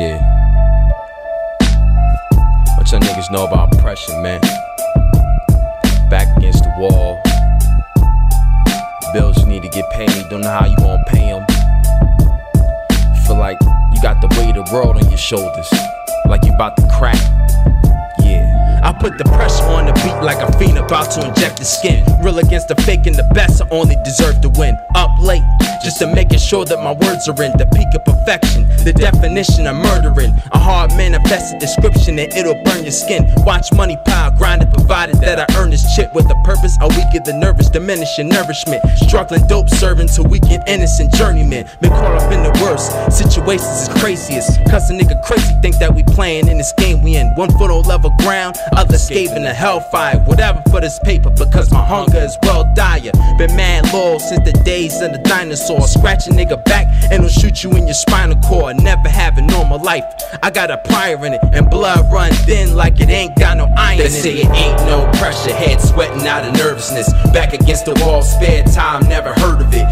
Yeah. What y'all niggas know about pressure, man? Back against the wall. Bills you need to get paid, don't know how you gonna pay them. Feel like you got the weight of the world on your shoulders, like you about to crack. Put the pressure on the beat like a fiend about to inject the skin. Real against the fake and the best, I only deserve to win. Up late, just to making sure that my words are in the peak of perfection. The definition of murdering. A hard manifested description and it'll burn your skin. Watch money pile, grind it, provided that I earn this chip with a purpose. I weaken the nervous, diminish your nourishment. Struggling dope serving to weaken innocent journeymen. Been caught up in the worst situations is craziest. Cause a nigga crazy think that we playing in this game we in. One foot on level ground, other escaping the hellfire. Whatever for this paper because my hunger is well dire. Been mad loyal since the days of the dinosaur. Scratch a nigga back and it'll shoot you in your spinal cord. Never have a normal life. I got a prior in it and blood run thin like it ain't got no iron They in say it. it ain't no pressure, head sweating out of nervousness. Back against the wall, spare time, never heard of it.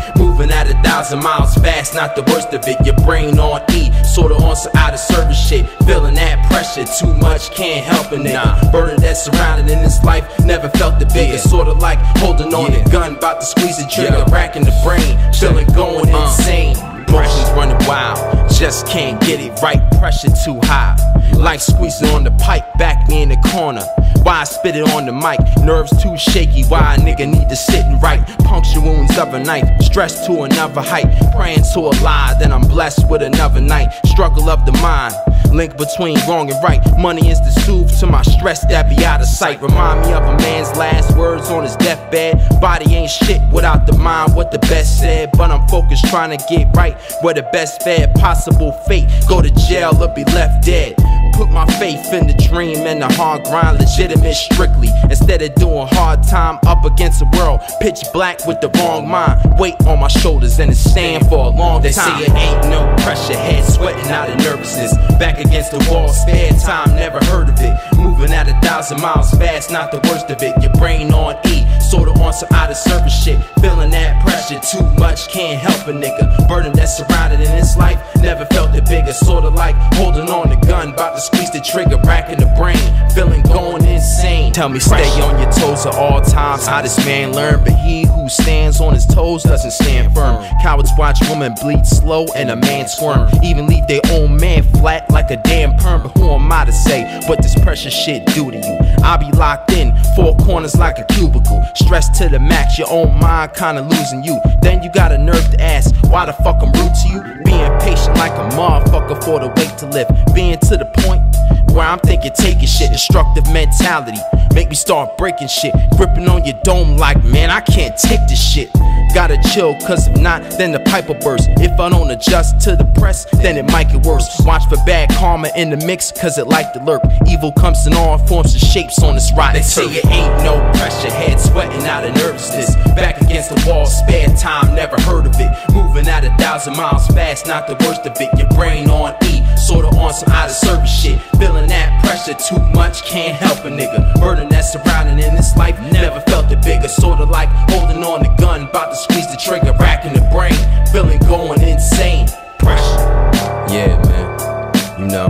At a thousand miles fast, not the worst of it. Your brain on E, sorta on some out of service shit. Feeling that pressure, too much, can't help a nigga. Burden that's surrounded in this life, never felt the biggest. Sorta like holding on Yeah. a gun, about to squeeze the trigger, Yeah. racking the brain, feeling going Uh. insane. Emotions running wild, just can't get it right. Pressure too high, like squeezing on the pipe, back me in the corner. Why I spit it on the mic? Nerves too shaky. Why a nigga need to sit and write? Puncture a knife, stress to another height. Praying to a lie, then I'm blessed with another night. Struggle of the mind. Link between wrong and right. Money is the soothe to my stress that be out of sight. Remind me of a man's last words on his deathbed. Body ain't shit without the mind, what the best said. But I'm focused trying to get right where the best fed. Possible fate, go to jail or be left dead. Put my faith in the dream and the hard grind, legitimate strictly. Instead of doing hard time up against the world, pitch black with the wrong mind. Weight on my shoulders and it's staying for a long They time. say it ain't no pressure, head sweating out of nervousness. Back against the wall, spare time, never heard of it. Moving at a thousand miles fast, not the worst of it. Your brain on E, sorta on some out of service shit. Feeling that pressure, too much, can't help a nigga. Burden that's surrounded in this life, never felt it bigger. Sorta like holding on the gun, about to squeeze the trigger, racking the brain. Feeling going insane. Tell me stay on your toes at all times. How this man learn, but he who stands on his toes doesn't stand firm. Cowards watch women bleed slow and a man squirm. Even leave their own man flat like a damn perm. But who am I to say what this pressure shit do to you? I be locked in, four corners like a cubicle. Stressed to the max, your own mind kinda losing you. Then you got a nerve to ask, why the fuck I'm rude to you? Being patient like a motherfucker for the wait to live. Being to the point where I'm thinking taking shit, destructive mentality. Make me start breaking shit, gripping on your dome like, man, I can't take this shit. Gotta chill, cause if not, then the pipe will burst. If I don't adjust to the press, then it might get worse. Watch for bad karma in the mix, cause it like to lurk. Evil comes in all forms and shapes on this rotten They say turf. it ain't no pressure, head sweating out of nervousness. Back against the wall, spare time, never heard of it. Moving at a thousand miles fast, not the worst of it. Your brain on E, sorta on some out of service shit. Feeling that pressure too much, can't help a nigga. Burden that's surrounding in this life, never felt it bigger. Sorta like holding on the gun, about to squeeze the trigger, racking the brain. Feeling going insane. Pressure. Yeah, man. You know,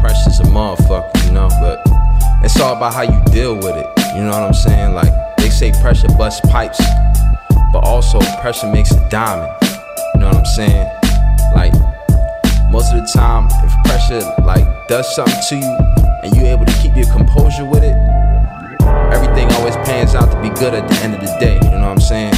pressure's a motherfucker, you know, but it's all about how you deal with it. You know what I'm saying? Like, they say pressure busts pipes, but also pressure makes a diamond. You know what I'm saying? Like, most of the time, if pressure, like, does something to you and you're able to keep your composure with it, everything always pans out to be good at the end of the day. You know what I'm saying?